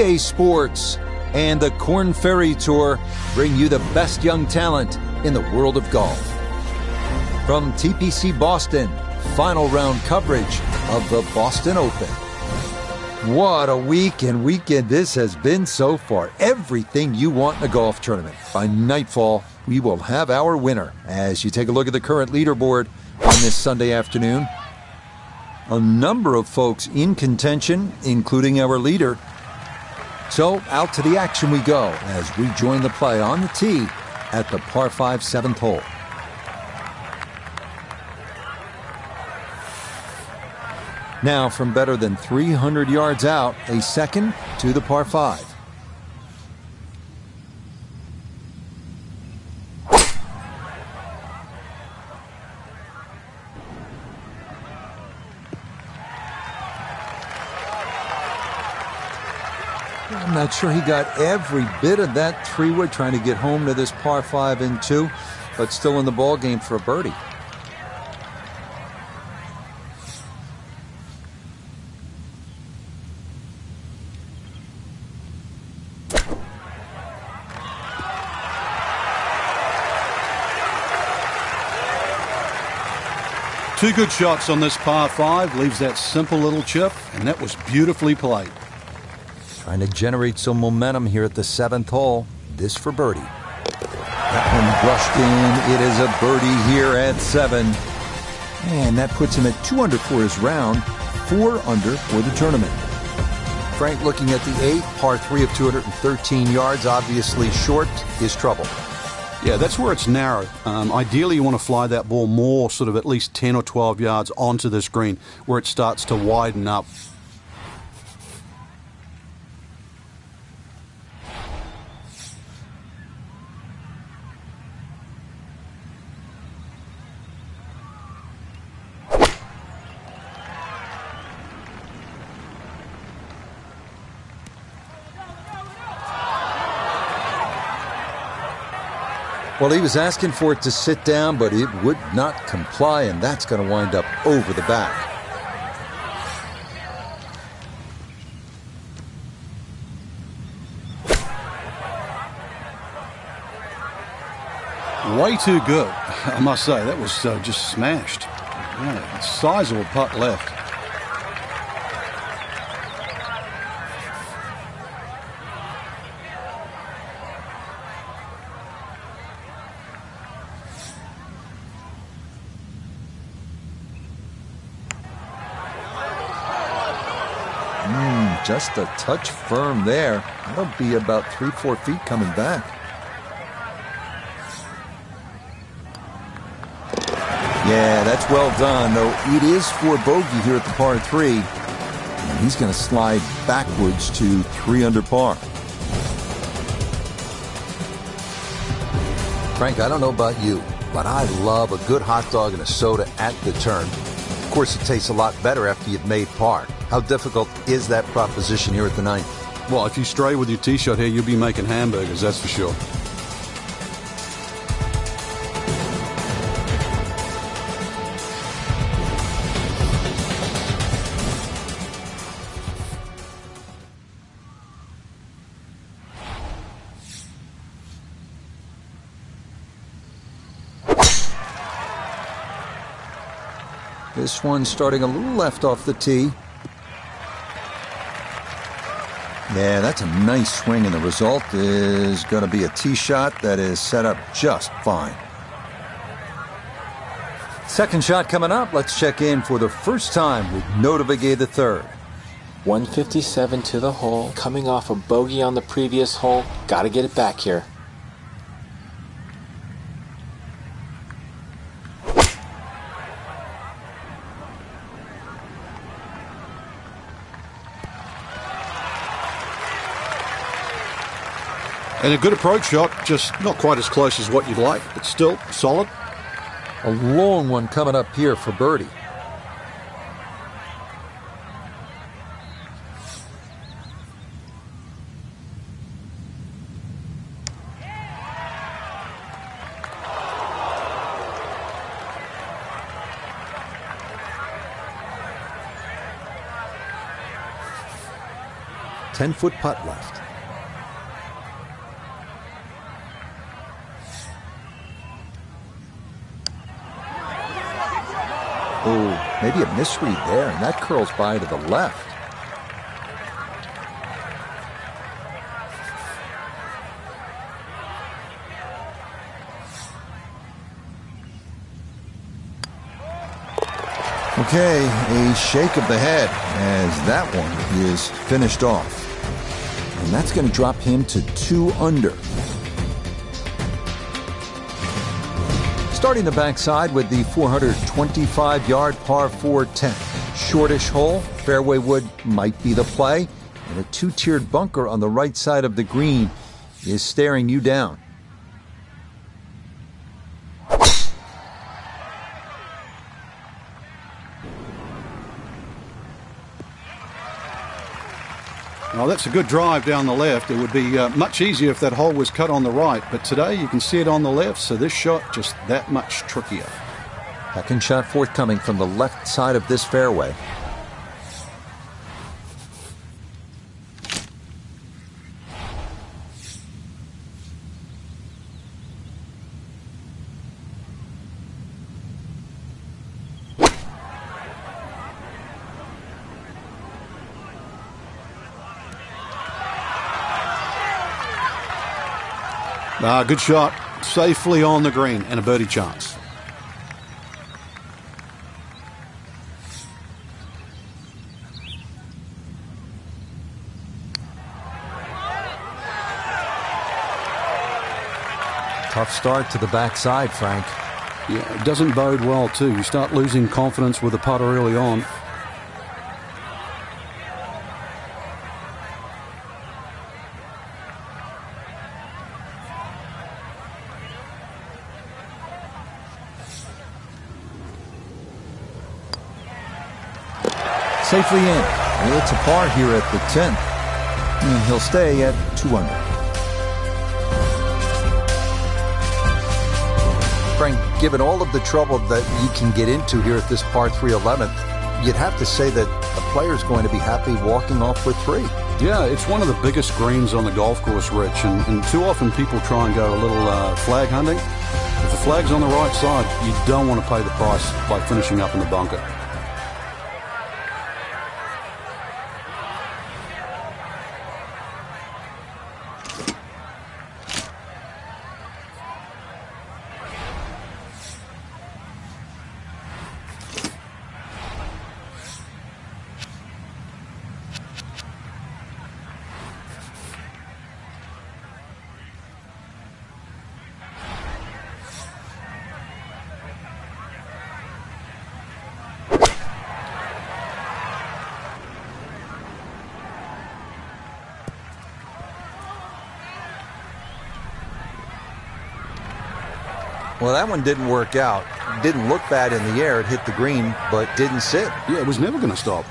EA Sports and the Korn Ferry Tour bring you the best young talent in the world of golf. From TPC Boston, final round coverage of the Boston Open. What a week and weekend this has been so far. Everything you want in a golf tournament. By nightfall, we will have our winner as you take a look at the current leaderboard on this Sunday afternoon. A number of folks in contention, including our leader. So out to the action we go as we join the play on the tee at the par 5 seventh hole. Now, from better than 300 yards out, a second to the par 5. I'm not sure he got every bit of that three wood trying to get home to this par 5 and 2, but still in the ball game for a birdie. Two good shots on this par 5 leaves that simple little chip, and that was beautifully played. Trying to generate some momentum here at the seventh hole. This for birdie. That one brushed in. It is a birdie here at seven. And that puts him at two under for his round, four under for the tournament. Frank looking at the eight, par three of 213 yards, obviously short, is trouble. Yeah, that's where it's narrow. Um, ideally, you want to fly that ball more, sort of at least 10 or 12 yards onto this green, where it starts to widen up. Well, he was asking for it to sit down, but it would not comply, and that's going to wind up over the back. Way too good, I must say. That was uh, just smashed. Yeah, sizable putt left. Just a touch firm there. That'll be about three, four feet coming back. Yeah, that's well done, though it is for bogey here at the par three. And he's going to slide backwards to three under par. Frank, I don't know about you, but I love a good hot dog and a soda at the turn. Of course, it tastes a lot better after you've made par. How difficult is that proposition here at the ninth? Well, if you stray with your tee shot here, you'll be making hamburgers, that's for sure. One starting a little left off the tee. Yeah, that's a nice swing, and the result is going to be a tee shot that is set up just fine. Second shot coming up. Let's check in for the first time with Notah Begay, the third. 157 to the hole, coming off a bogey on the previous hole. Got to get it back here. And a good approach shot, just not quite as close as what you'd like, but still solid. A long one coming up here for Birdie. Ten foot putt left. Oh, maybe a misread there, and that curls by to the left. Okay, a shake of the head as that one is finished off. And that's going to drop him to two under. Starting the backside with the 425 yard par 4 10. Shortish hole, fairway wood might be the play, and a two tiered bunker on the right side of the green is staring you down. Well, that's a good drive down the left. It would be uh, much easier if that hole was cut on the right, but today you can see it on the left, so this shot just that much trickier. Second shot forthcoming from the left side of this fairway. Ah, good shot. Safely on the green and a birdie chance. Tough start to the backside, Frank. Yeah, it doesn't bode well, too. You start losing confidence with the putter early on. Safely in. It's a par here at the 10th. And he'll stay at 2 under. Frank, given all of the trouble that you can get into here at this par 3 11th, you'd have to say that a player's going to be happy walking off with three. Yeah, it's one of the biggest greens on the golf course, Rich, and, and too often people try and go a little uh, flag hunting. If the flag's on the right side, you don't want to pay the price by finishing up in the bunker. Well, that one didn't work out. Didn't look bad in the air. It hit the green, but didn't sit. Yeah, it was never going to stop.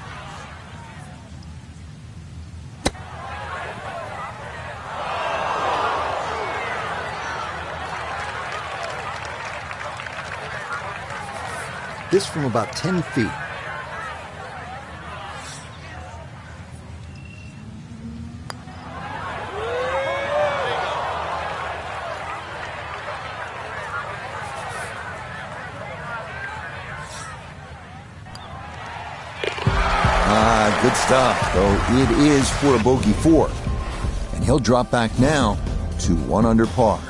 This from about 10 feet. Good stuff, though it is for a bogey four. And he'll drop back now to one under par.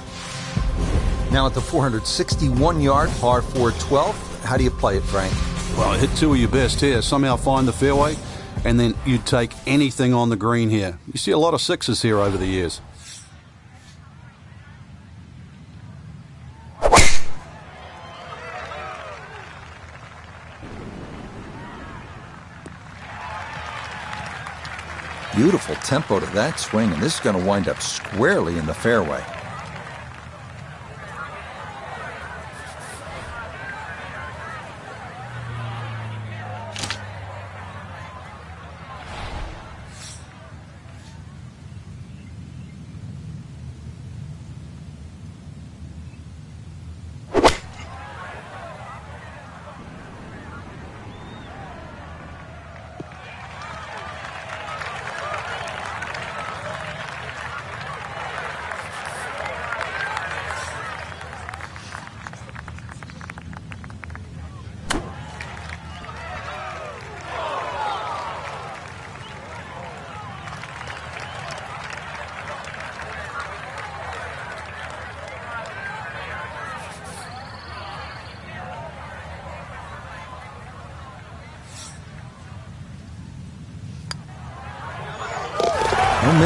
Now at the 461 yard par 412, how do you play it, Frank? Well, hit two of your best here. Somehow find the fairway, and then you take anything on the green here. You see a lot of sixes here over the years. Beautiful tempo to that swing, and this is going to wind up squarely in the fairway.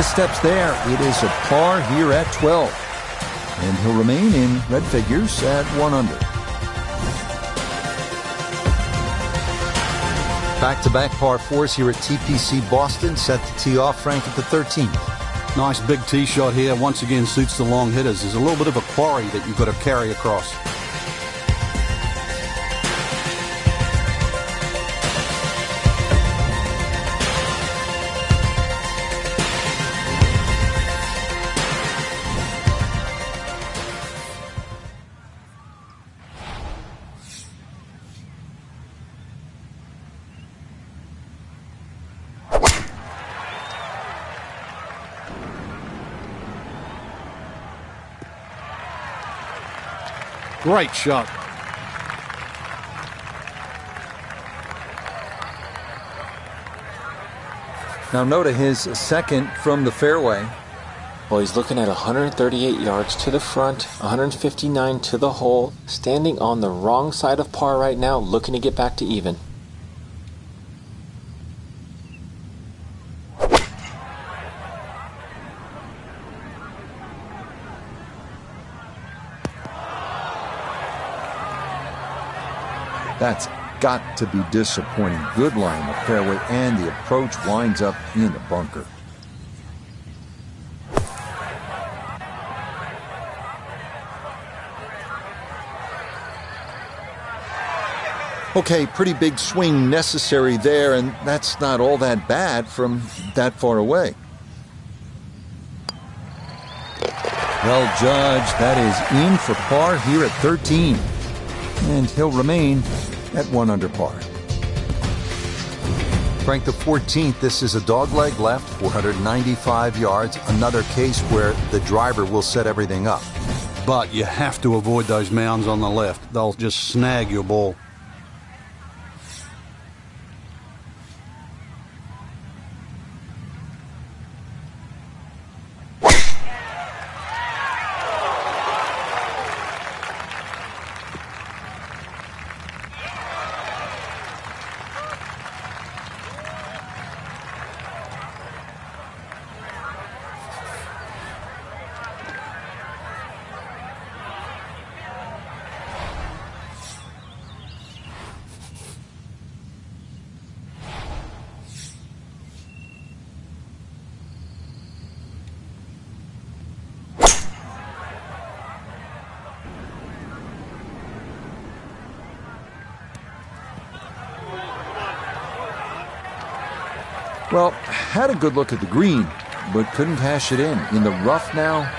Missteps there. It is a par here at 12. And he'll remain in red figures at 1 under. Back-to-back par fours here at TPC Boston, set to tee off Frank at the 13th. Nice big tee shot here. Once again, suits the long hitters. There's a little bit of a quarry that you've got to carry across. Great shot. Now Notah his second from the fairway. Well, he's looking at 138 yards to the front, 159 to the hole, standing on the wrong side of par right now, looking to get back to even. That's got to be disappointing. Good line in the fairway, and the approach winds up in the bunker. Okay, pretty big swing necessary there, and that's not all that bad from that far away. Well Judge, that is in for par here at 13. And he'll remain at one under par. Frank the 14th, this is a dogleg left, 495 yards. Another case where the driver will set everything up. But you have to avoid those mounds on the left. They'll just snag your ball. Well, had a good look at the green, but couldn't cash it in. In the rough now,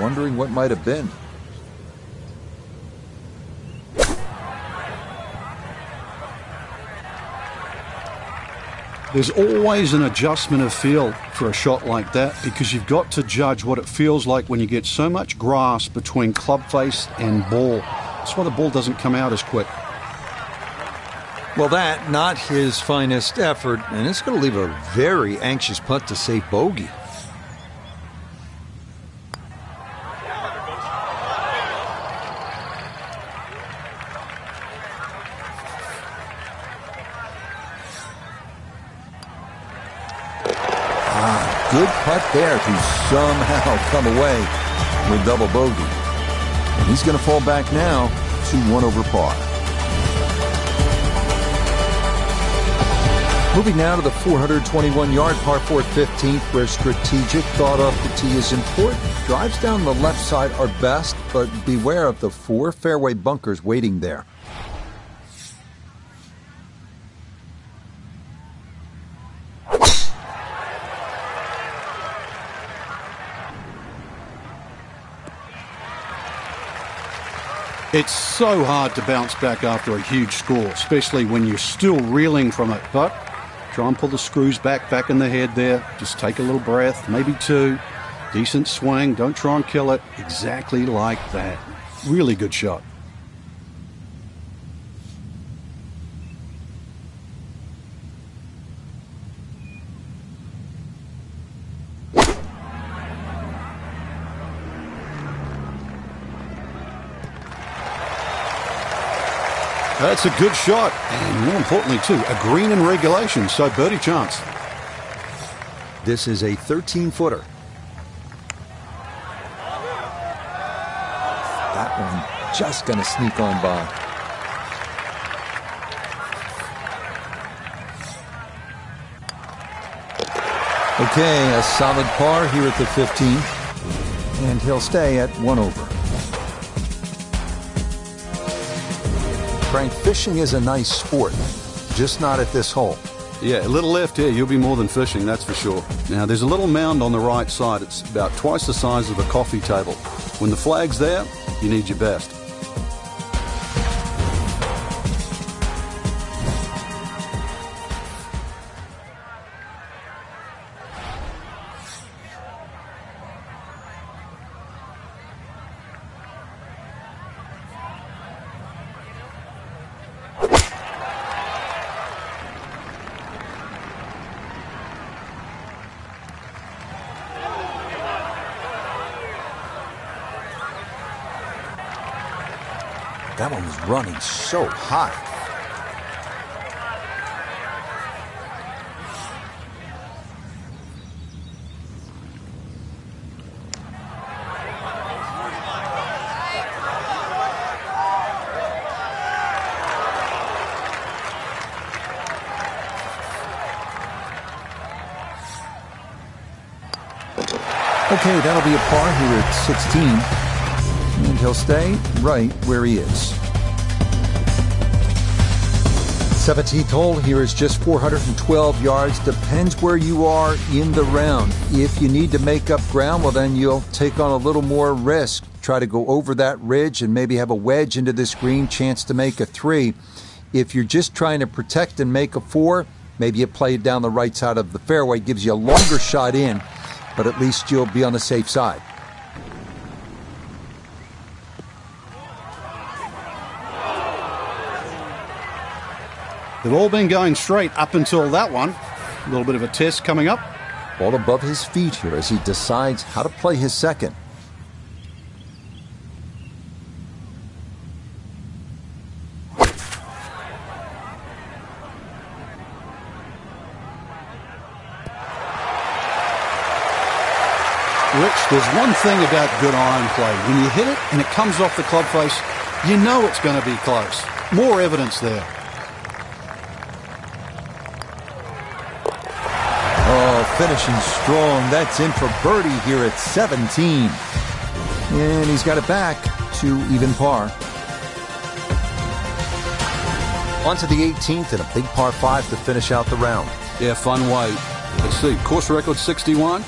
wondering what might have been. There's always an adjustment of feel for a shot like that because you've got to judge what it feels like when you get so much grass between club face and ball. That's why the ball doesn't come out as quick. Well, that, not his finest effort, and it's going to leave a very anxious putt to save bogey. Ah, good putt there to somehow come away with double bogey. And he's going to fall back now to one over par. Moving now to the 421 yard par 4 15th, where strategic thought off the tee is important. Drives down the left side are best, but beware of the four fairway bunkers waiting there. It's so hard to bounce back after a huge score, especially when you're still reeling from it. But try and pull the screws back, back in the head there. Just take a little breath, maybe two. Decent swing. Don't try and kill it. Exactly like that. Really good shot. That's a good shot, and more importantly, too, a green in regulation, so birdie chance. This is a 13 footer. That one just going to sneak on by. Okay, a solid par here at the 15, and he'll stay at one over. Frank, fishing is a nice sport, just not at this hole. Yeah, a little left here, you'll be more than fishing, that's for sure. Now, there's a little mound on the right side. It's about twice the size of a coffee table. When the flag's there, you need your best. That one was running so hot. Okay, that'll be a par here at 16. He'll stay right where he is. 17th hole here is just 412 yards. Depends where you are in the round. If you need to make up ground, well, then you'll take on a little more risk. Try to go over that ridge and maybe have a wedge into this green, chance to make a three. If you're just trying to protect and make a four, maybe you play it down the right side of the fairway, gives you a longer shot in, but at least you'll be on the safe side. They've all been going straight up until that one. A little bit of a test coming up. Ball above his feet here as he decides how to play his second. Rich, there's one thing about good iron play. When you hit it and it comes off the club face, you know it's going to be close. More evidence there. Oh, finishing strong. That's in for birdie here at 17. And he's got it back to even par. On to the 18th and a big par 5 to finish out the round. Yeah, fun way. Let's see. Course record 61.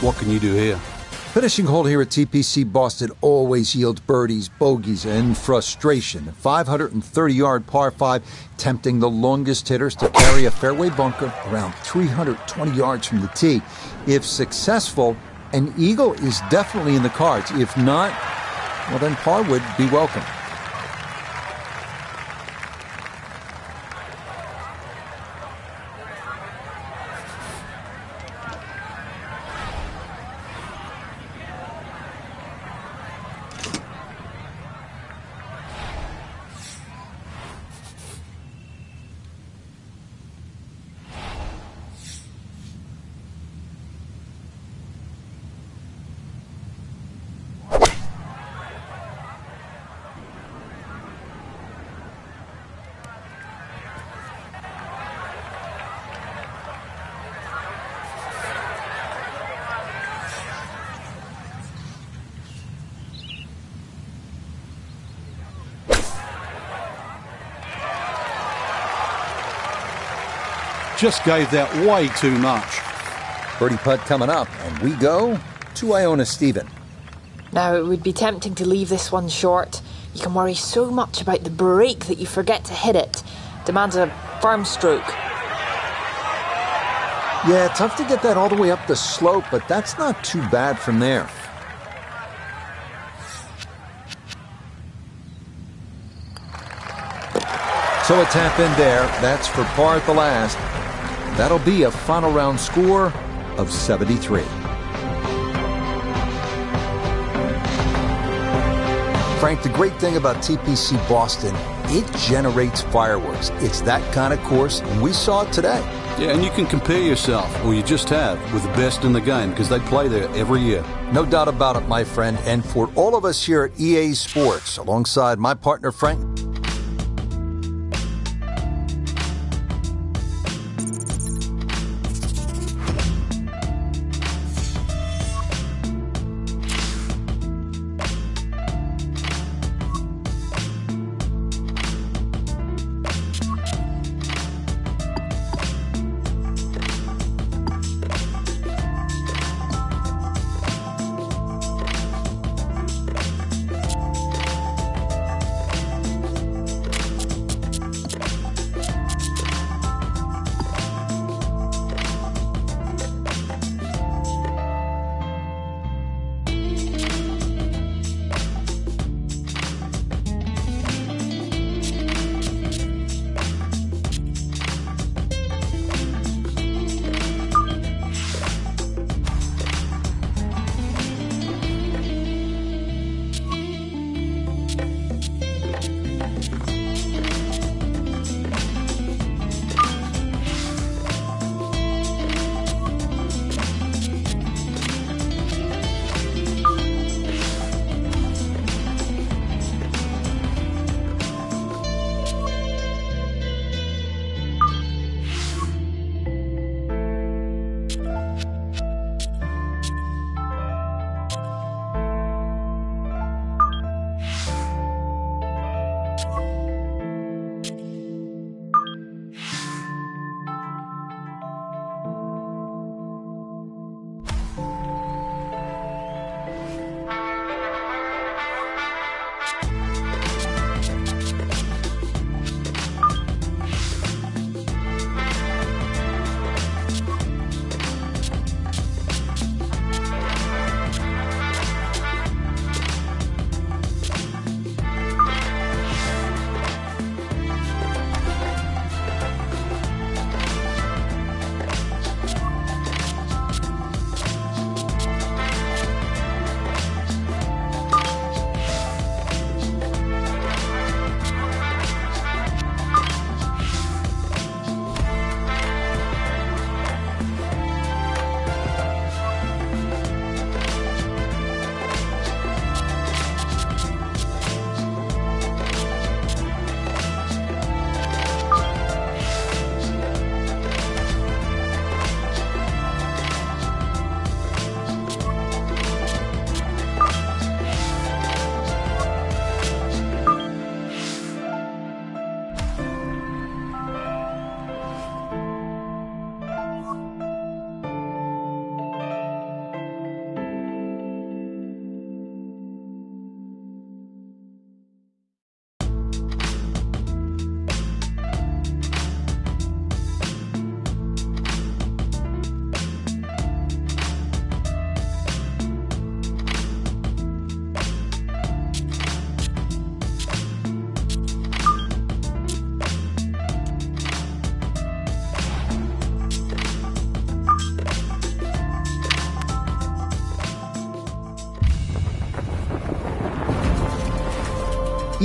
What can you do here? Finishing hole here at TPC Boston always yields birdies, bogeys, and frustration. 530 yard par 5, tempting the longest hitters to carry a fairway bunker around 320 yards from the tee. If successful, an eagle is definitely in the cards. If not, well, then par would be welcome. Just gave that way too much. Birdie putt coming up, and we go to Iona Stephen. Now, it would be tempting to leave this one short. You can worry so much about the break that you forget to hit it. Demands a firm stroke. Yeah, tough to get that all the way up the slope, but that's not too bad from there. So a tap in there. That's for par at the last. That'll be a final round score of 73. Frank, the great thing about TPC Boston, it generates fireworks. It's that kind of course, and we saw it today. Yeah, and you can compare yourself, or you just have, with the best in the game because they play there every year. No doubt about it, my friend. And for all of us here at EA Sports, alongside my partner Frank,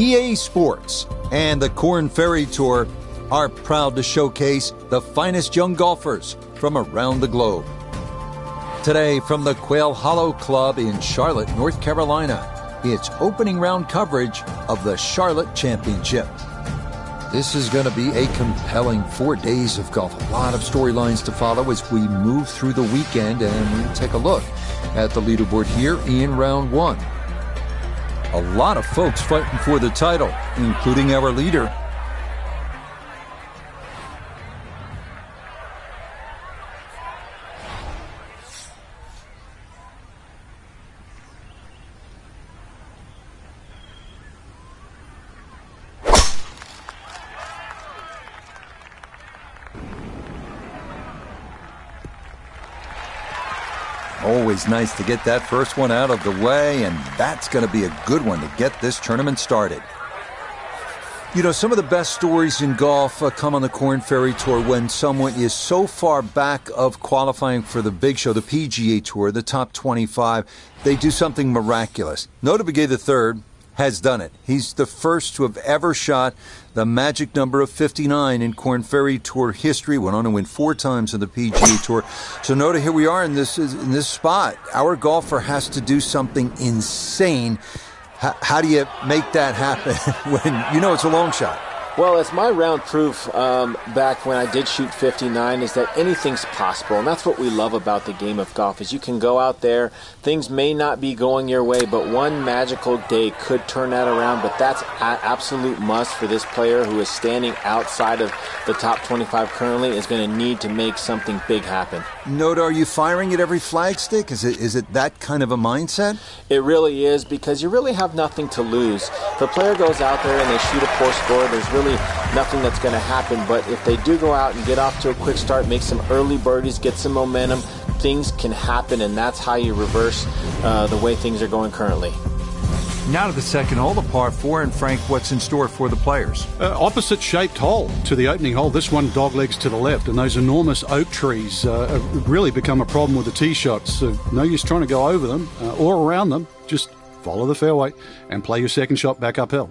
EA Sports and the Korn Ferry Tour are proud to showcase the finest young golfers from around the globe. Today, from the Quail Hollow Club in Charlotte, North Carolina, it's opening round coverage of the Charlotte Championship. This is going to be a compelling four days of golf. A lot of storylines to follow as we move through the weekend and we take a look at the leaderboard here in round one a lot of folks fighting for the title, including our leader, Always nice to get that first one out of the way, and that's going to be a good one to get this tournament started. You know, some of the best stories in golf uh, come on the Korn Ferry Tour when someone is so far back of qualifying for the big show, the PGA Tour, the top 25, they do something miraculous. Notah Begay III has done it. He's the first to have ever shot the magic number of 59 in Korn Ferry Tour history. Went on to win four times in the PGA Tour. So, Notah, here we are in this in this spot. Our golfer has to do something insane. H- how do you make that happen when you know it's a long shot? Well, as my round proof um, back when I did shoot 59 is that anything's possible, and that's what we love about the game of golf. Is you can go out there, things may not be going your way, but one magical day could turn that around. But that's an absolute must for this player who is standing outside of the top 25 currently is going to need to make something big happen. Note, are you firing at every flagstick? Is it is it that kind of a mindset? It really is because you really have nothing to lose. If a player goes out there and they shoot a poor score, there's really really nothing that's going to happen. But if they do go out and get off to a quick start, make some early birdies, get some momentum, things can happen, and that's how you reverse uh, the way things are going currently. Now to the second hole, the par four, and Frank, what's in store for the players? Uh, opposite shaped hole to the opening hole. This one dog legs to the left, and those enormous oak trees uh, have really become a problem with the tee shots. So no use trying to go over them uh, or around them. Just follow the fairway and play your second shot back uphill.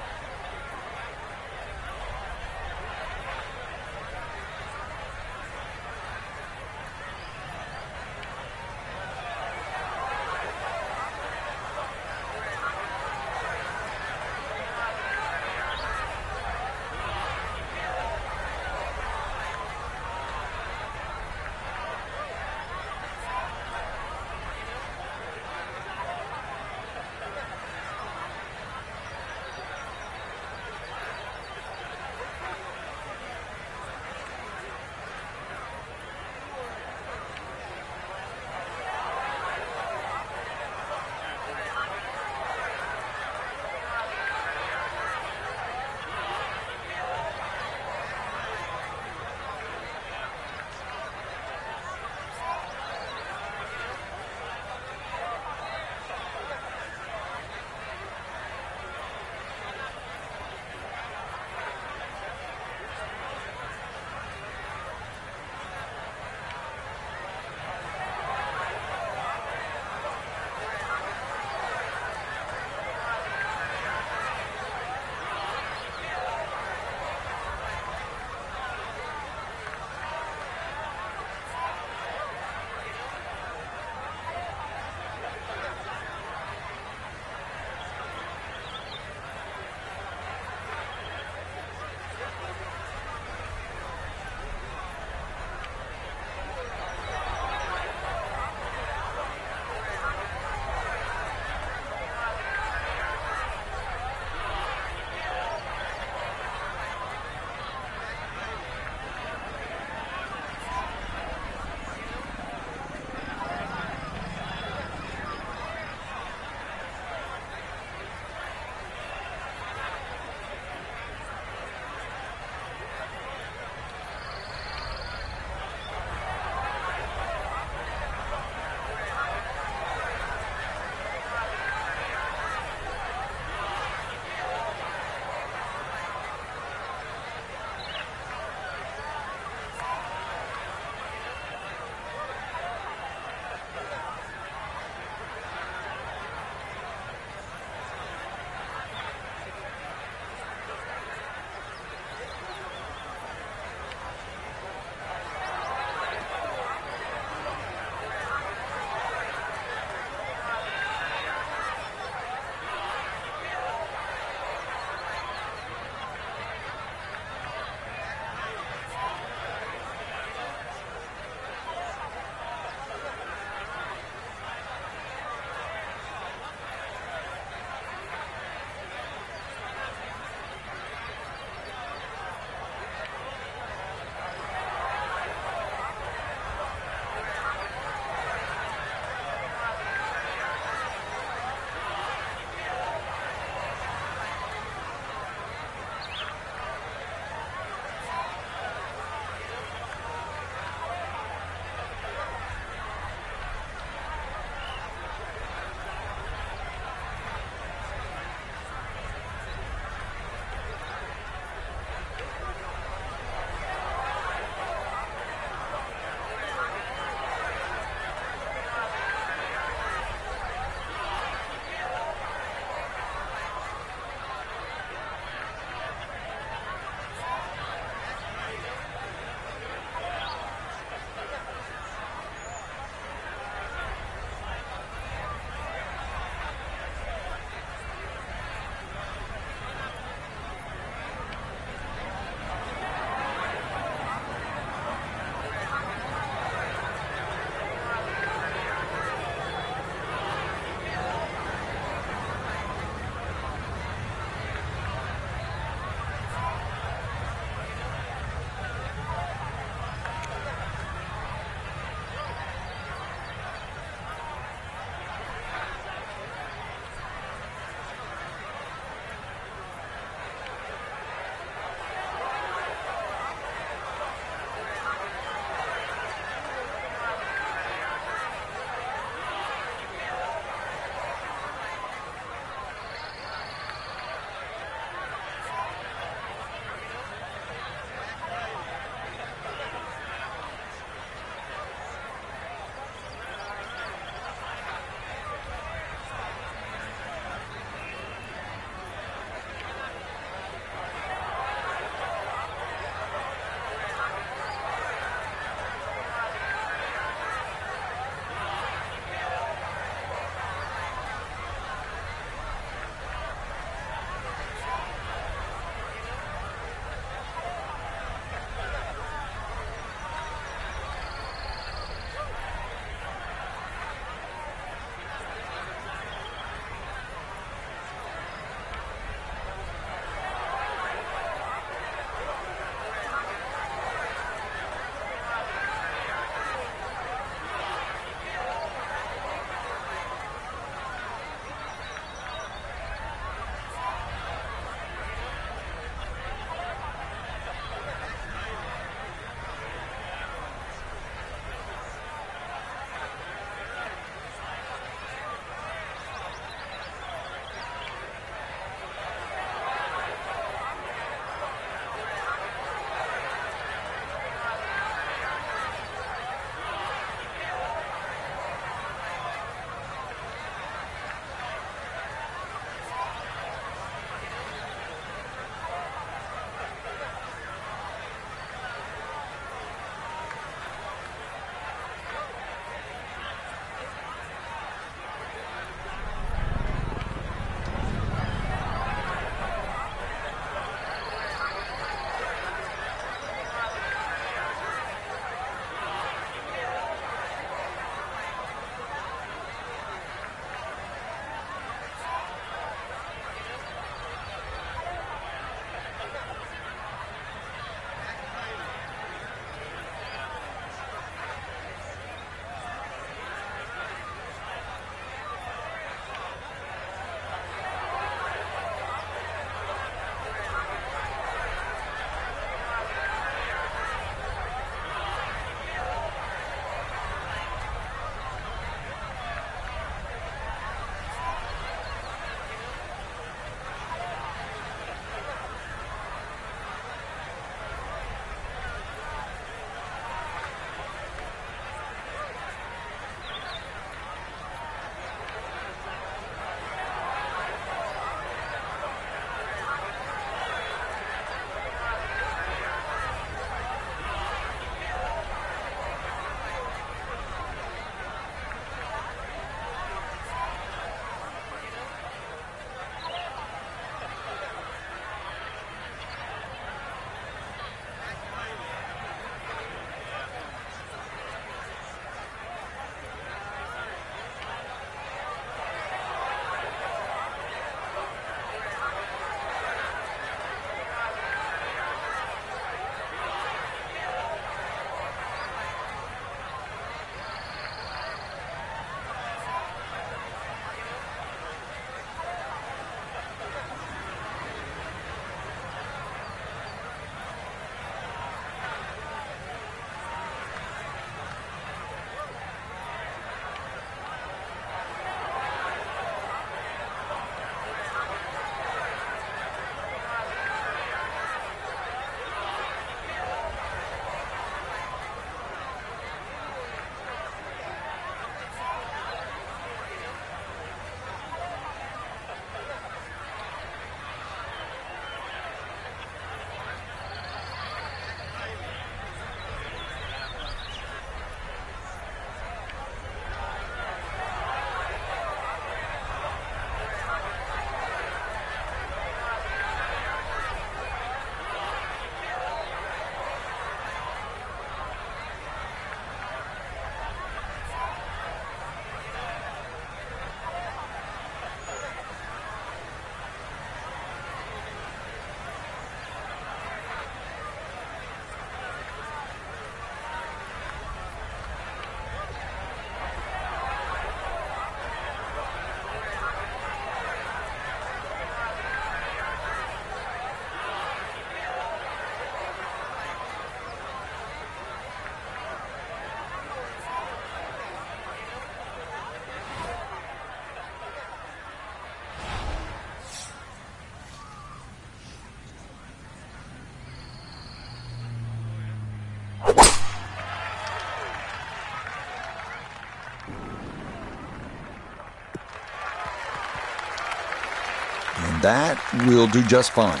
That will do just fine.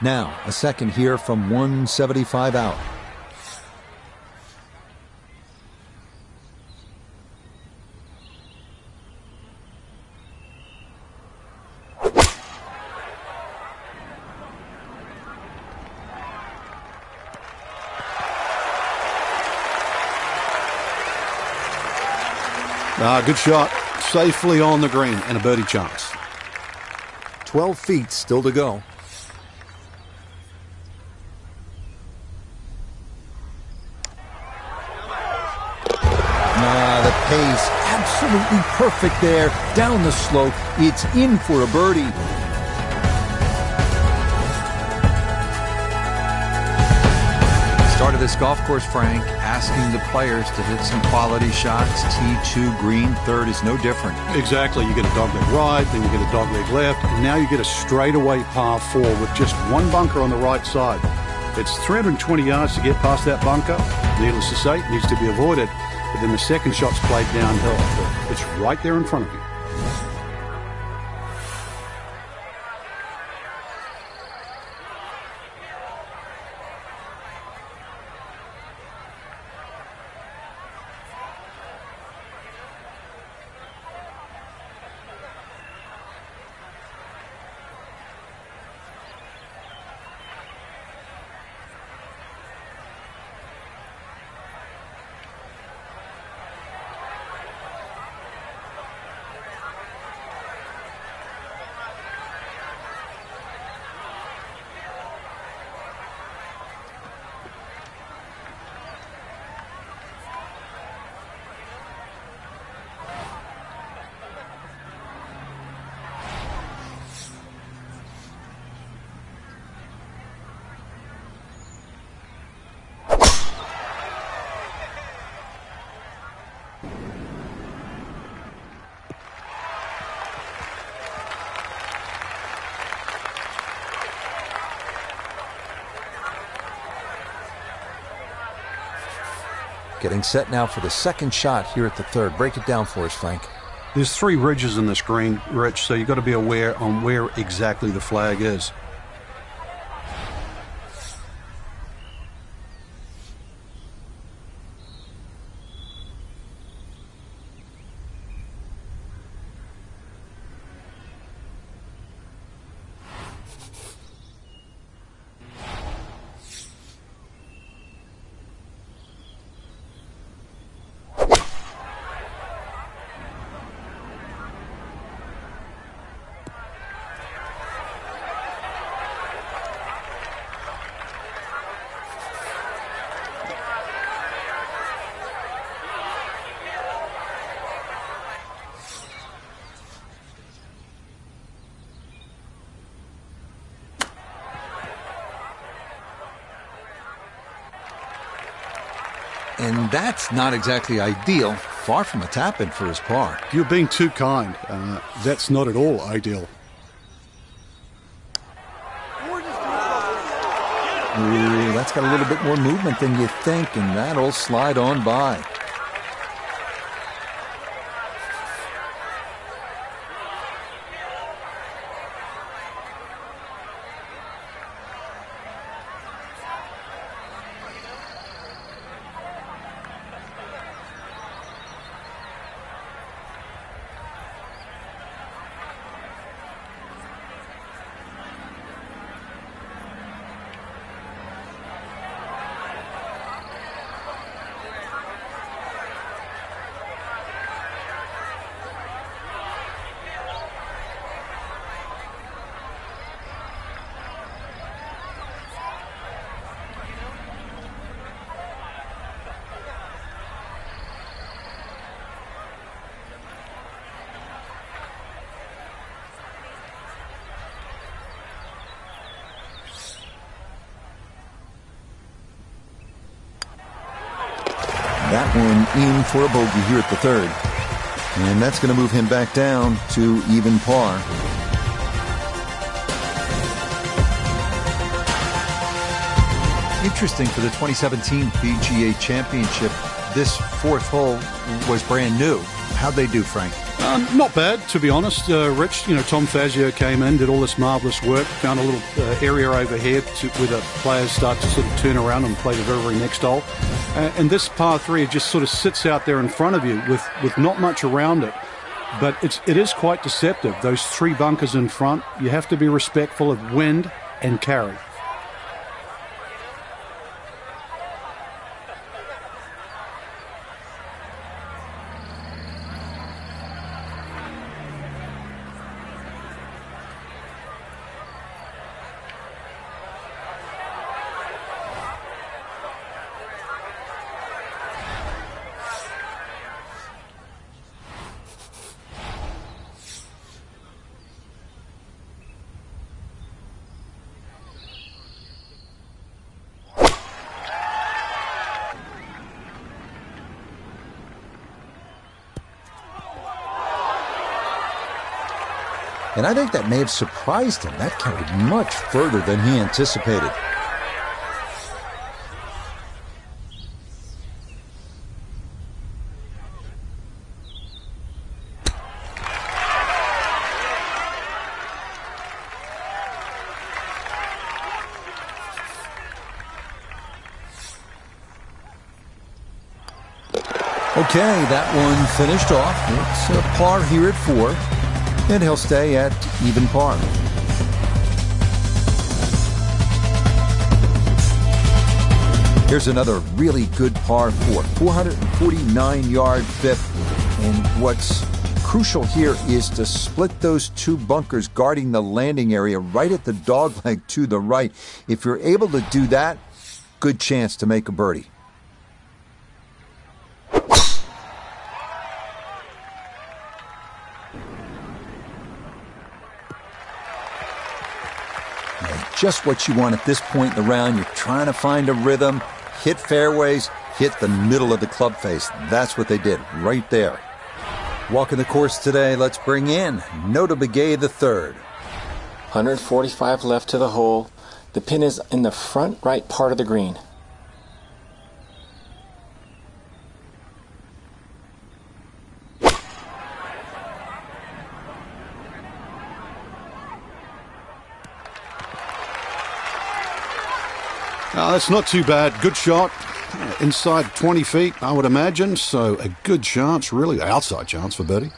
Now, a second here from 175 out. Ah, good shot. Safely on the green and a birdie chance. 12 feet still to go. Ah, the pace absolutely perfect there. Down the slope. It's in for a birdie. Start of this golf course, Frank, asking the players to hit some quality shots. tee to green, third is no different. Exactly. You get a dogleg right, then you get a dogleg left, and now you get a straightaway par four with just one bunker on the right side. It's 320 yards to get past that bunker. Needless to say, it needs to be avoided. But then the second shot's played downhill. It's right there in front of you. Getting set now for the second shot here at the third. Break it down for us, Frank. There's three ridges in this green, Rich, so you've got to be aware on where exactly the flag is. And that's not exactly ideal. Far from a tap in for his par. You're being too kind. Uh, that's not at all ideal. Ooh, that's got a little bit more movement than you think, and that'll slide on by. That one in for a bogey here at the third. And that's going to move him back down to even par. Interesting for the 2017 PGA Championship. this fourth hole was brand new. How'd they do, Frank? Um, not bad, to be honest. Uh, Rich, you know, Tom Fazio came in, did all this marvellous work, found a little uh, area over here to, where the players start to sort of turn around and play the very, very next hole. Uh, and this par three just sort of sits out there in front of you with, with not much around it. But it's, it is quite deceptive. Those three bunkers in front, you have to be respectful of wind and carry. And I think that may have surprised him. That carried much further than he anticipated. Okay, that one finished off. It's a par here at four and he'll stay at even par. Here's another really good par four, 449 yard fifth. And what's crucial here is to split those two bunkers guarding the landing area right at the dogleg to the right. If you're able to do that, good chance to make a birdie. Just what you want at this point in the round. You're trying to find a rhythm, hit fairways, hit the middle of the club face. That's what they did right there. Walking the course today, let's bring in Notah Begay the third. 145 left to the hole. The pin is in the front right part of the green. Oh, that's not too bad. Good shot. Inside 20 feet, I would imagine. So a good chance, really, outside chance for birdie.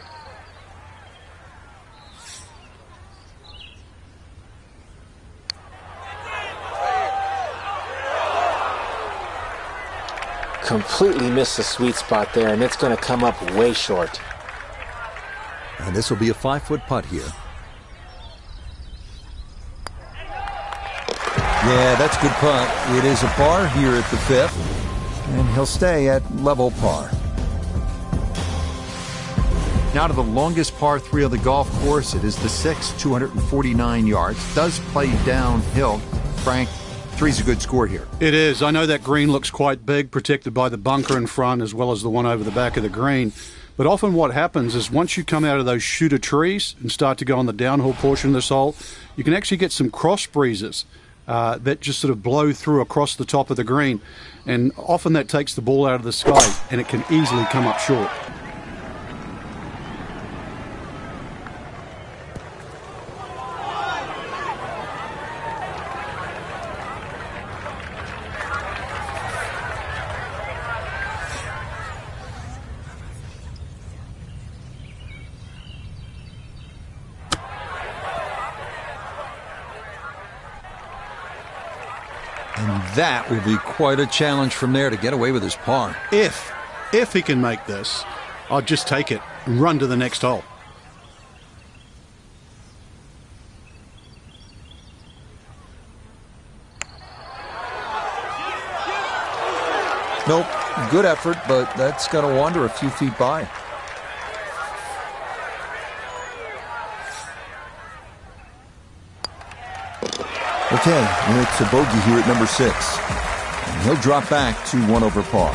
Completely missed the sweet spot there, and it's going to come up way short. And this will be a five foot putt here. Yeah, that's a good putt. It is a par here at the fifth, and he'll stay at level par. Now to the longest par three of the golf course. It is the sixth, 249 yards. Does play downhill. Frank, three's a good score here. It is. I know that green looks quite big, protected by the bunker in front as well as the one over the back of the green. But often what happens is once you come out of those shooter trees and start to go on the downhill portion of this hole, you can actually get some cross breezes uh, that just sort of blow through across the top of the green. And often that takes the ball out of the sky and it can easily come up short. That will be quite a challenge from there to get away with his par. If, if he can make this, I'll just take it and run to the next hole. Nope, good effort, but that's going to wander a few feet by. Okay, it's a bogey here at number six. And he'll drop back to one over par.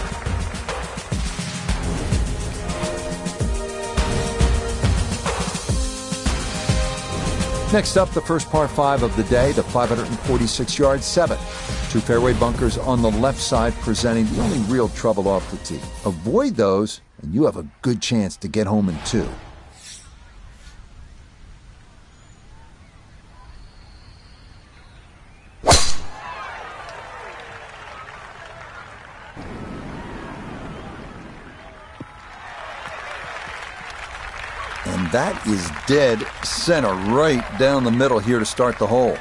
Next up, the first par 5 of the day, the 546 yard 7. Two fairway bunkers on the left side presenting the only real trouble off the tee. Avoid those, and you have a good chance to get home in two. And that is dead center right down the middle here to start the hole.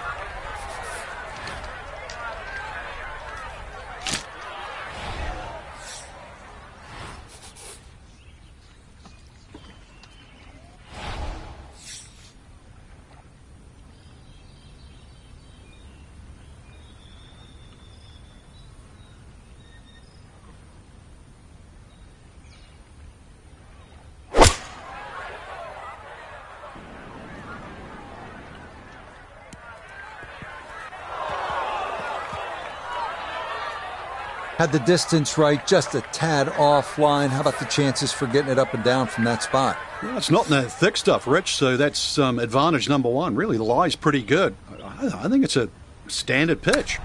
Had the distance right, just a tad offline. How about the chances for getting it up and down from that spot? Well, it's not in the thick stuff, Rich, so that's um, advantage number one. Really, the lie's pretty good. I, I think it's a standard pitch.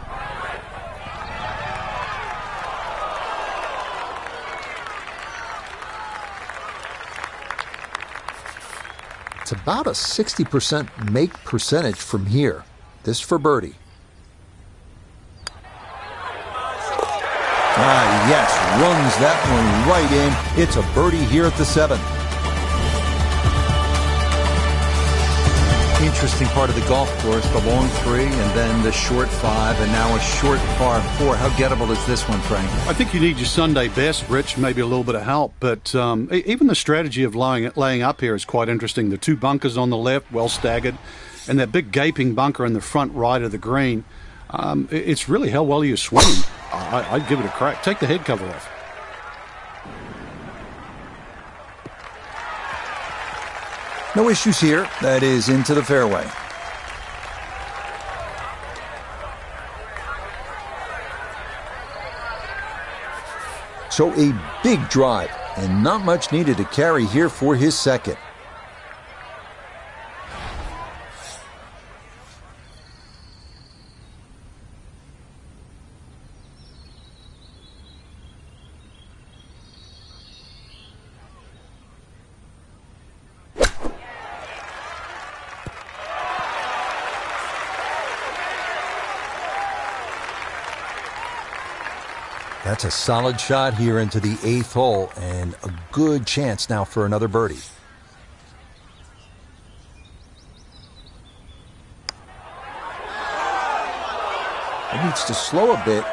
It's about a 60% make percentage from here. This for birdie. Ah, yes, runs that one right in. It's a birdie here at the seventh. Interesting part of the golf course, the long three and then the short five and now a short par four. How gettable is this one, Frank? I think you need your Sunday best, Rich, maybe a little bit of help. But um, even the strategy of laying, laying up here is quite interesting. The two bunkers on the left, well staggered, and that big gaping bunker in the front right of the green. Um, it's really how well you swing. I, would give it a crack. Take the head cover off. No issues here. That is into the fairway. So a big drive and not much needed to carry here for his second. A solid shot here into the eighth hole and a good chance now for another birdie. It needs to slow a bit.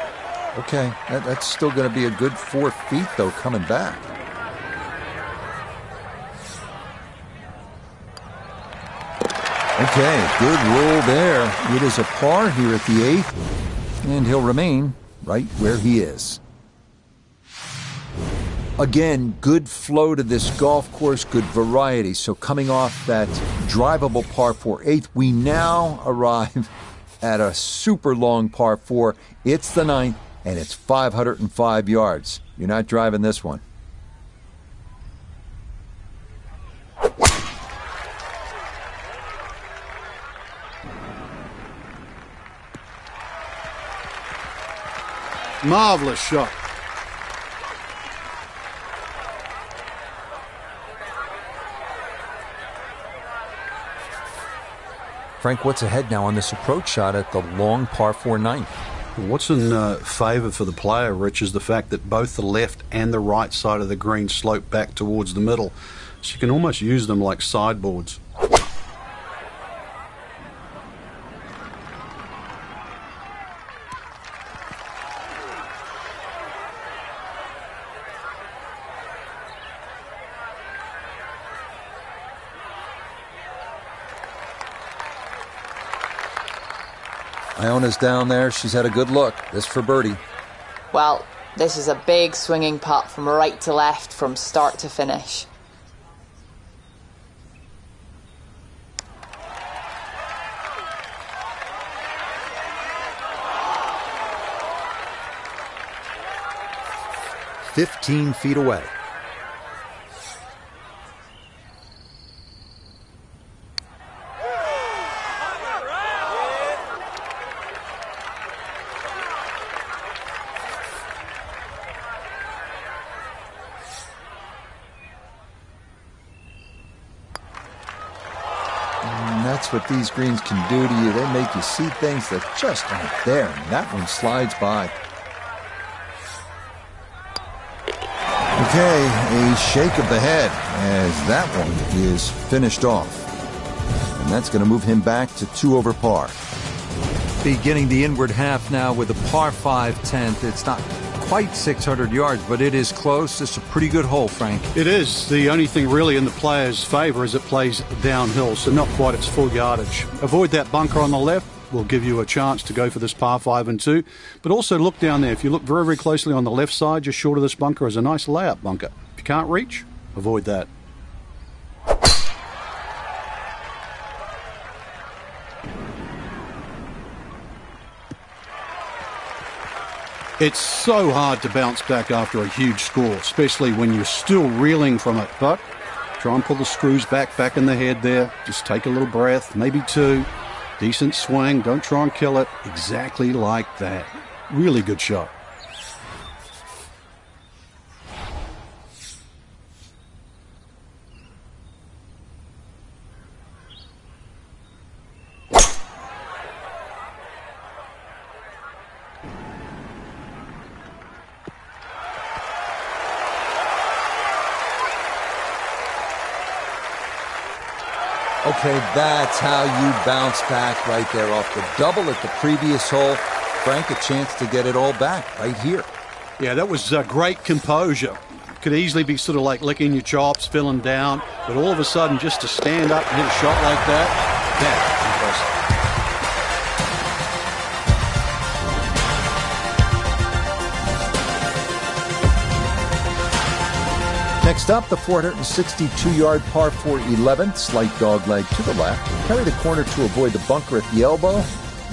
Okay, that, that's still going to be a good four feet, though, coming back. Okay, good roll there. It is a par here at the eighth, and he'll remain right where he is. Again, good flow to this golf course, good variety. So coming off that drivable par four eighth, we now arrive at a super long par four. It's the ninth, and it's 505 yards. You're not driving this one. Marvelous shot. Frank, what's ahead now on this approach shot at the long par 4 ninth? What's in uh, favour for the player, Rich, is the fact that both the left and the right side of the green slope back towards the middle. So you can almost use them like sideboards. Iona's down there. She's had a good look. This for birdie. Well, this is a big swinging putt from right to left from start to finish. Fifteen feet away. that's what these greens can do to you. They make you see things that just aren't there. And that one slides by. Okay, a shake of the head as that one is finished off. And that's going to move him back to two over par. Beginning the inward half now with a par 5 10th. It's not quite 600 yards, but it is close. It's a pretty good hole, Frank. It is. The only thing really in the player's favour is it plays downhill, so not quite its full yardage. Avoid that bunker on the left. Will give you a chance to go for this par five and two, but also look down there. If you look very, very closely on the left side, just short of this bunker, is a nice layup bunker. If you can't reach, avoid that. It's so hard to bounce back after a huge score, especially when you're still reeling from it. But try and pull the screws back, back in the head there. Just take a little breath, maybe two. Decent swing. Don't try and kill it. Exactly like that. Really good shot. Okay, that's how you bounce back right there off the double at the previous hole. Frank, a chance to get it all back right here. Yeah, that was uh, great composure. Could easily be sort of like licking your chops, feeling down, but all of a sudden, just to stand up and hit a shot like that, that's Next up, the 462-yard par 4 11th, slight dog leg to the left. Carry the corner to avoid the bunker at the elbow.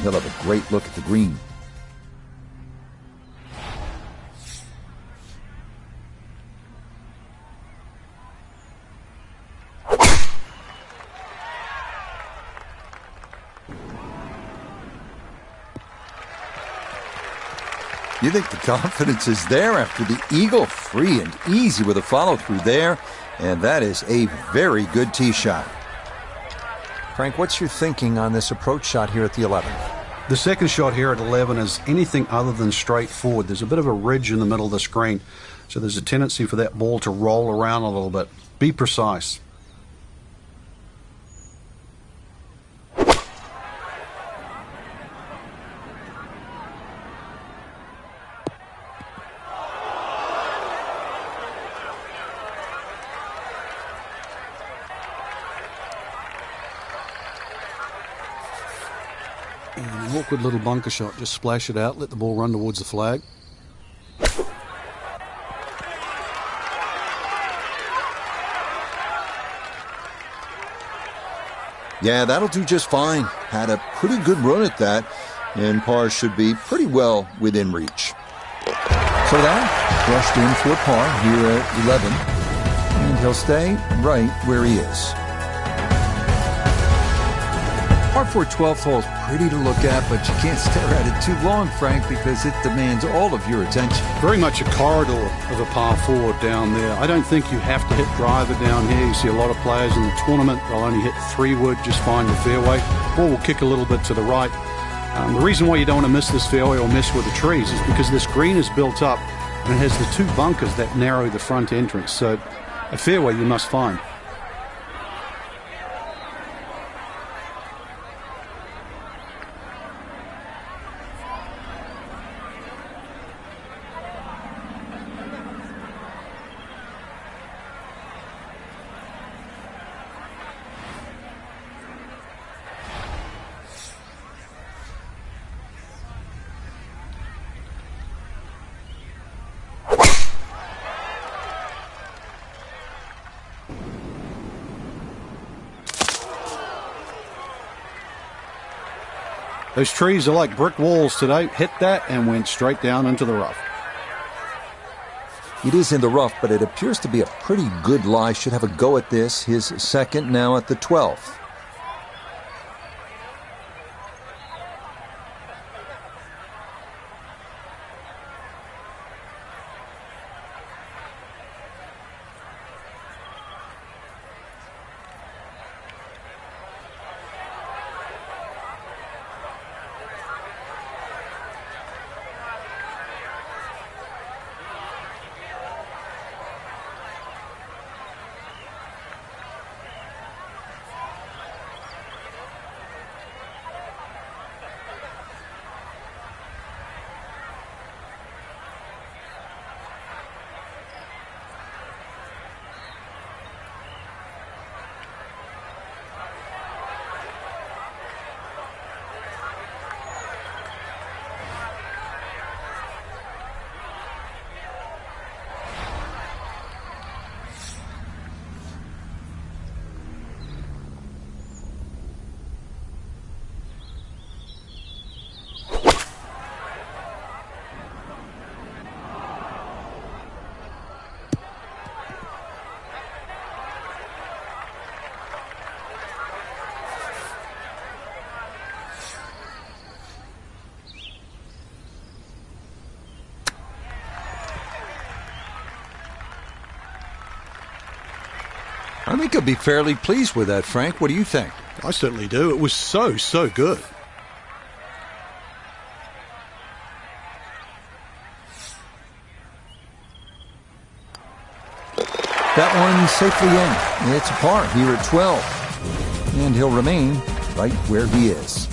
He'll have a great look at the green. You think the confidence is there after the eagle, free and easy with a follow through there, and that is a very good tee shot. Frank, what's your thinking on this approach shot here at the 11th? The second shot here at 11 is anything other than straightforward. There's a bit of a ridge in the middle of the screen, so there's a tendency for that ball to roll around a little bit. Be precise. And awkward little bunker shot. Just splash it out, let the ball run towards the flag. Yeah, that'll do just fine. Had a pretty good run at that, and par should be pretty well within reach. So that brushed in for par here at 11, and he'll stay right where he is. Par 4 12th hole is pretty to look at, but you can't stare at it too long, Frank, because it demands all of your attention. Very much a corridor of a par four down there. I don't think you have to hit driver down here. You see a lot of players in the tournament, they'll only hit three wood, just find the fairway. Ball will kick a little bit to the right. Um, the reason why you don't want to miss this fairway or miss with the trees is because this green is built up and it has the two bunkers that narrow the front entrance. So a fairway you must find. Those trees are like brick walls today. Hit that and went straight down into the rough. It is in the rough, but it appears to be a pretty good lie. Should have a go at this. His second now at the 12th. I think he'll be fairly pleased with that, Frank. What do you think? I certainly do. It was so, so good. That one safely in. It's a par here at 12. And he'll remain right where he is.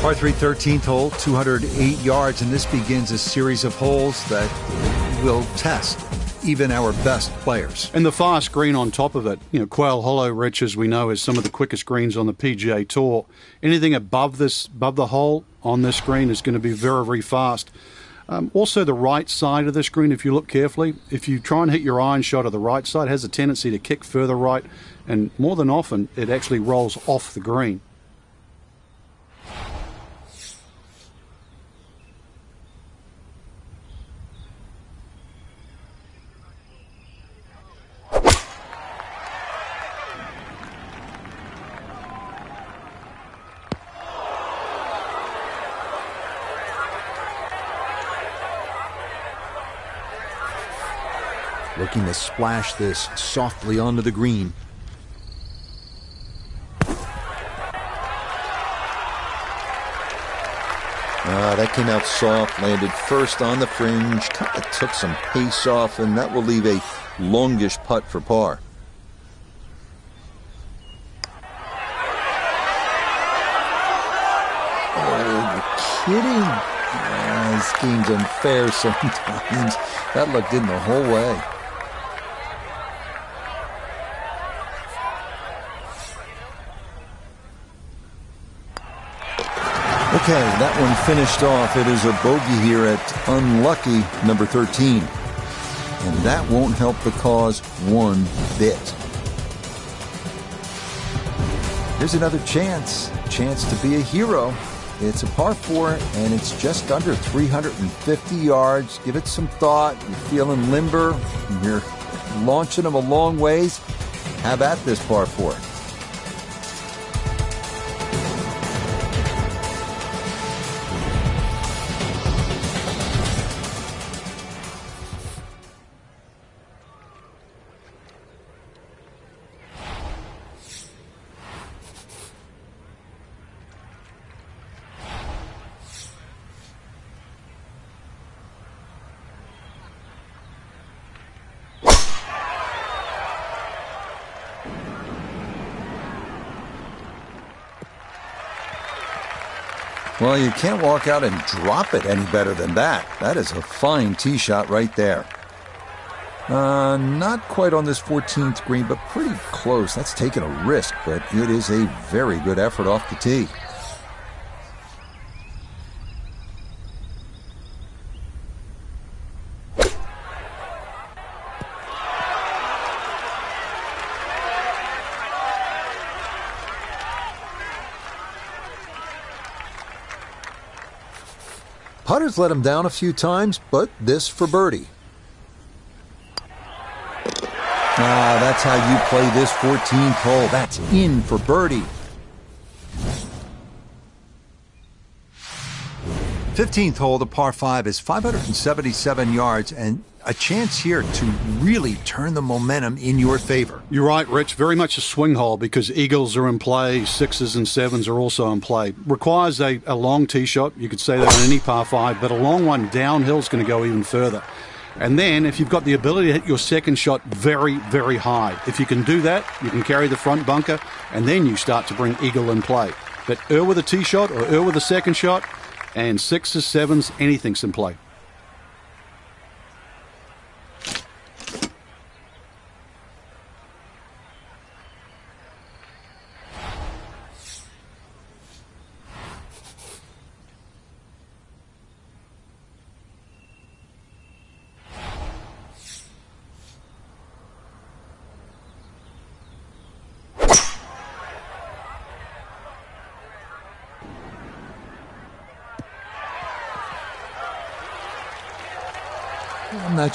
Par 3 13th hole, 208 yards, and this begins a series of holes that will test even our best players. And the fast green on top of it, you know, Quail Hollow, Rich, as we know, is some of the quickest greens on the PGA Tour. Anything above this, above the hole on this green is going to be very, very fast. Um, also, the right side of the screen, if you look carefully, if you try and hit your iron shot of the right side, has a tendency to kick further right, and more than often, it actually rolls off the green. looking to splash this softly onto the green. Ah, that came out soft, landed first on the fringe, kind of took some pace off, and that will leave a longish putt for par. Oh, kidding? Ah, this game's unfair sometimes. That looked in the whole way. Okay, that one finished off. It is a bogey here at unlucky number 13. And that won't help the cause one bit. Here's another chance. Chance to be a hero. It's a par four, and it's just under 350 yards. Give it some thought. You're feeling limber. You're launching them a long ways. Have at this par four. Can't walk out and drop it any better than that. That is a fine tee shot right there. Uh, not quite on this 14th green, but pretty close. That's taking a risk, but it is a very good effort off the tee. Putter's let him down a few times, but this for birdie. Ah, that's how you play this 14th hole. That's in for birdie. 15th hole, the par 5 is 577 yards and a chance here to really turn the momentum in your favor. You're right, Rich. Very much a swing hole because eagles are in play, sixes and sevens are also in play. Requires a, a long tee shot. You could say that on any par 5, but a long one downhill is going to go even further. And then, if you've got the ability to hit your second shot very, very high, if you can do that, you can carry the front bunker, and then you start to bring eagle in play. But er with a tee shot or er with a second shot, and sixes, sevens, anything's in play.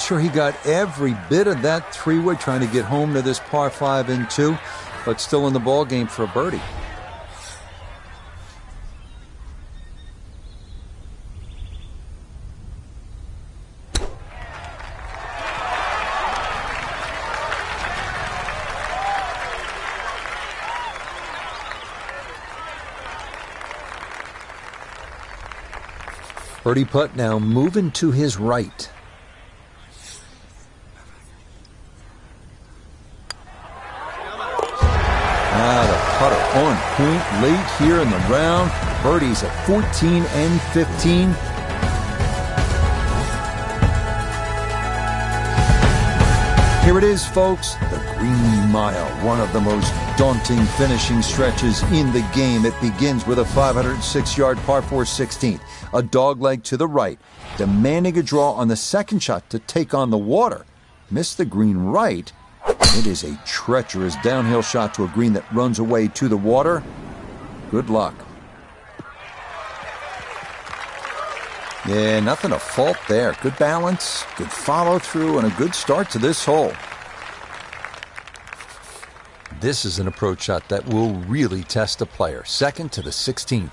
sure he got every bit of that three wood trying to get home to this par five and two, but still in the ball game for a birdie. Birdie putt now moving to his right. Point late here in the round. Birdies at 14 and 15. Here it is, folks, the Green Mile, one of the most daunting finishing stretches in the game. It begins with a 506 yard par 4 16th, a dogleg to the right, demanding a draw on the second shot to take on the water. Missed the green right. It is a treacherous downhill shot to a green that runs away to the water. Good luck. Yeah, nothing to fault there. Good balance, good follow through, and a good start to this hole. This is an approach shot that will really test a player. Second to the 16th.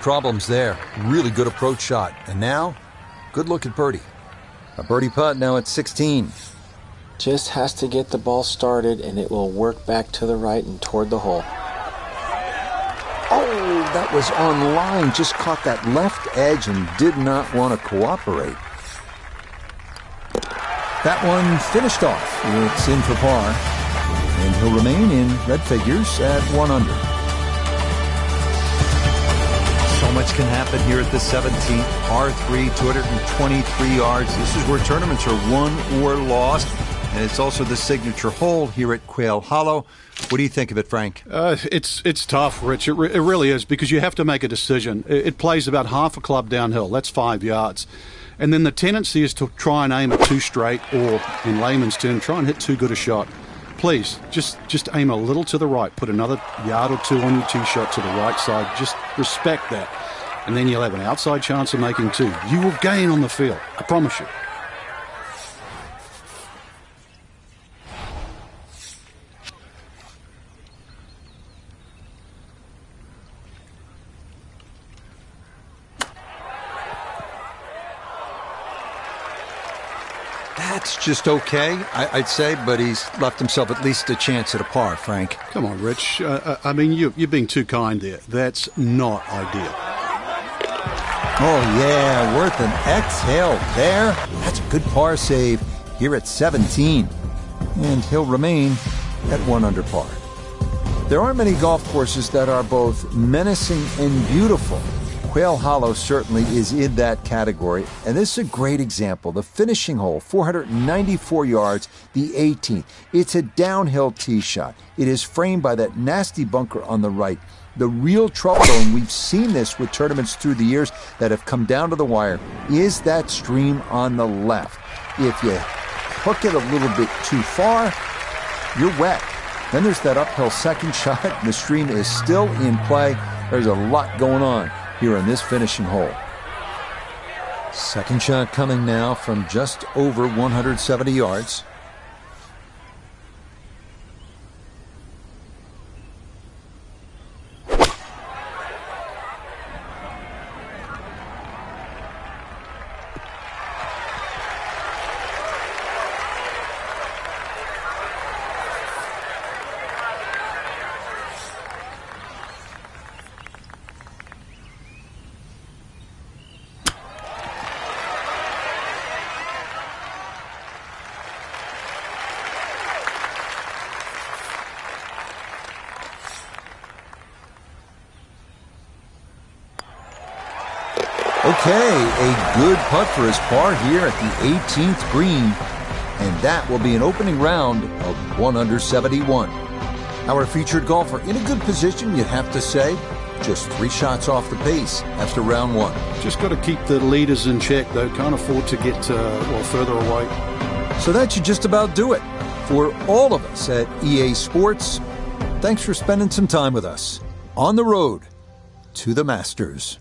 Problems there. Really good approach shot. And now, good look at birdie. A birdie putt now at 16. Just has to get the ball started and it will work back to the right and toward the hole. Oh, that was on line. Just caught that left edge and did not want to cooperate. That one finished off. It's in for par. And he'll remain in red figures at one under. Much can happen here at the 17th. R3, 223 yards. This is where tournaments are won or lost. And it's also the signature hole here at Quail Hollow. What do you think of it, Frank? Uh, it's it's tough, Rich. It, re- it really is because you have to make a decision. It, it plays about half a club downhill. That's five yards. And then the tendency is to try and aim it too straight, or in layman's term, try and hit too good a shot. Please, just just aim a little to the right. Put another yard or two on your tee shot to the right side. Just respect that, and then you'll have an outside chance of making two. You will gain on the field. I promise you. That's just okay, I, would say, but he's left himself at least a chance at a par, Frank. Come on, Rich. Uh, uh, I mean, you, you're being too kind there. That's not ideal. Oh, yeah, worth an exhale there. That's a good par save here at 17. And he'll remain at one under par. There aren't many golf courses that are both menacing and beautiful. Quail Hollow certainly is in that category, and this is a great example. The finishing hole, 494 yards, the 18th. It's a downhill tee shot. It is framed by that nasty bunker on the right. The real trouble, and we've seen this with tournaments through the years that have come down to the wire, is that stream on the left. If you hook it a little bit too far, you're wet. Then there's that uphill second shot, and the stream is still in play. There's a lot going on here on this finishing hole. Second shot coming now from just over 170 yards. Okay, a good putt for his par here at the 18th green. And that will be an opening round of 1 under 71. Our featured golfer in a good position, you'd have to say. Just three shots off the pace after round one. Just got to keep the leaders in check, though. Can't afford to get, uh, well, further away. So that should just about do it. For all of us at EA Sports, thanks for spending some time with us on the road to the Masters.